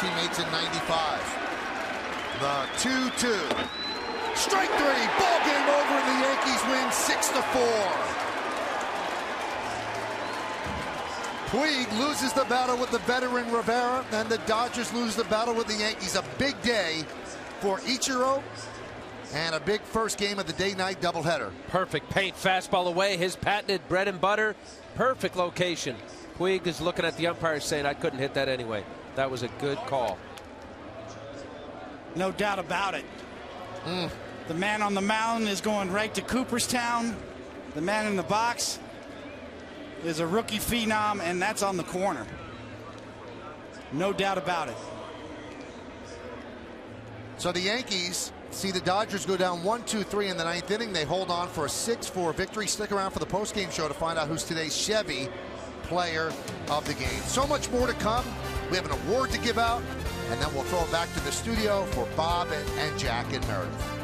teammates in 95. The 2-2. Strike three. Ball game over and the Yankees win 6 to 4. Puig loses the battle with the veteran Rivera, and the Dodgers lose the battle with the Yankees. A big day for Ichiro and a big first game of the day-night doubleheader. Perfect paint fastball away. His patented bread and butter. Perfect location. Puig is looking at the umpire saying, I couldn't hit that anyway. That was a good call. No doubt about it. Mm. The man on the mound is going right to Cooperstown. The man in the box is a rookie phenom, and that's on the corner. No doubt about it. So the Yankees see the Dodgers go down 1 2 3 in the ninth inning. They hold on for a 6 4 victory. Stick around for the postgame show to find out who's today's Chevy player of the game. So much more to come. We have an award to give out, and then we'll throw it back to the studio for Bob and, Jack and Meredith.